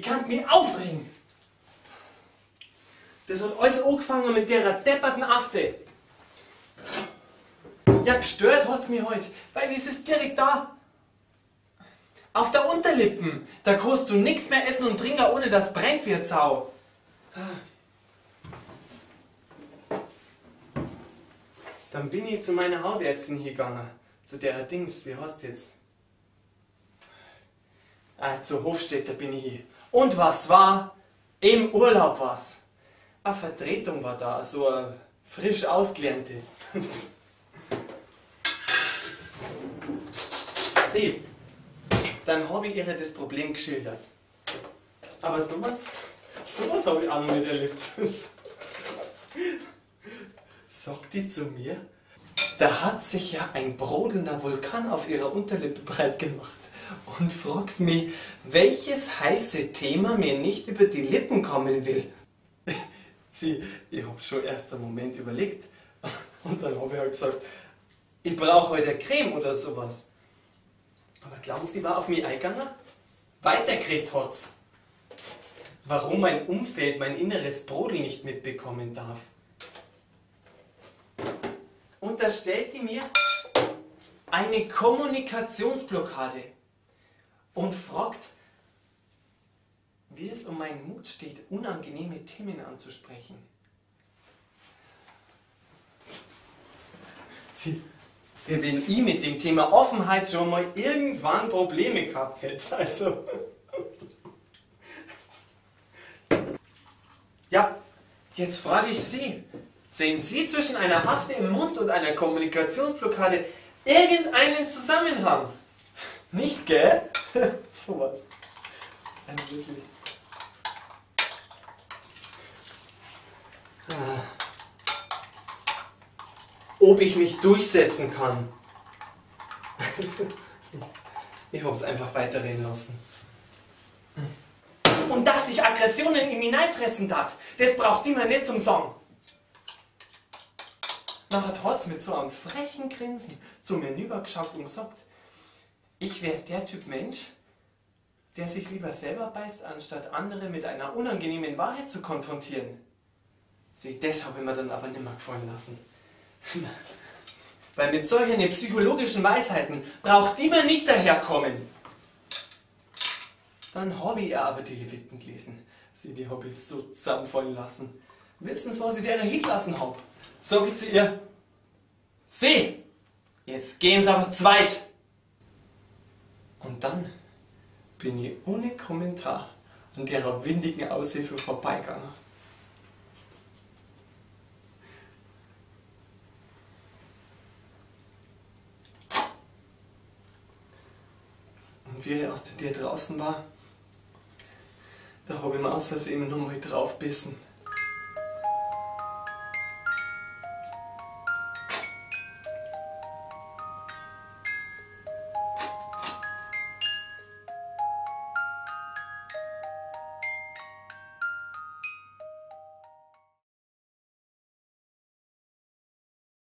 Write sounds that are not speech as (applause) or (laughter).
kann mich aufregen. Das hat alles angefangen mit der depperten Afte. Ja, gestört hat's mich heute, weil das ist direkt da. Auf der Unterlippen, da kannst du nichts mehr essen und trinken, ohne das brennt wird Sau. Dann bin ich zu meiner Hausärztin hier gegangen. Zu der Dings, wie heißt jetzt? Ah, zu Hofstädter bin ich hier. Und was war? Im Urlaub war's. Eine Vertretung war da, so eine frisch ausgelernte. (laughs) Sie, dann habe ich ihr das Problem geschildert. Aber sowas, sowas habe ich auch noch nicht erlebt. (laughs) Sagt die zu mir, da hat sich ja ein brodelnder Vulkan auf ihrer Unterlippe breit gemacht und fragt mich, welches heiße Thema mir nicht über die Lippen kommen will. (laughs) Sie, ich habe schon erst einen Moment überlegt (laughs) und dann habe ich halt gesagt, ich brauche heute eine Creme oder sowas. Aber glauben Sie, die war auf mich eingegangen? Weitergeredet hat's. Warum mein Umfeld mein inneres Brodel nicht mitbekommen darf. Und da stellt die mir eine Kommunikationsblockade und fragt, wie es um meinen Mut steht, unangenehme Themen anzusprechen. Sie, wenn ich mit dem Thema Offenheit schon mal irgendwann Probleme gehabt hätte. Also. Ja, jetzt frage ich Sie. Sehen Sie zwischen einer Hafte im Mund und einer Kommunikationsblockade irgendeinen Zusammenhang? Nicht, gell? (laughs) Sowas. Also wirklich. Ob ich mich durchsetzen kann. (laughs) ich habe es einfach weiterreden lassen. Und dass ich Aggressionen in mich hineinfressen darf, das braucht immer nicht zum Song. Hat Hotz mit so einem frechen Grinsen zu mir hinübergeschaut und gesagt, ich wäre der Typ Mensch, der sich lieber selber beißt, anstatt andere mit einer unangenehmen Wahrheit zu konfrontieren. Sie, das habe ich mir dann aber nimmer gefallen lassen. (laughs) Weil mit solchen psychologischen Weisheiten braucht die mir nicht daherkommen. Dann habe ich aber die Leviten gelesen. Sie, die ich so zusammenfallen lassen. Wissen Sie, was ich der hinlassen habe? Sag ich zu ihr, Sie, jetzt gehen Sie aber zweit. Und dann bin ich ohne Kommentar an ihrer windigen Aushilfe vorbeigegangen. wie er aus der Tür draußen war, da habe ich mir aus Versehen nochmal drauf bissen.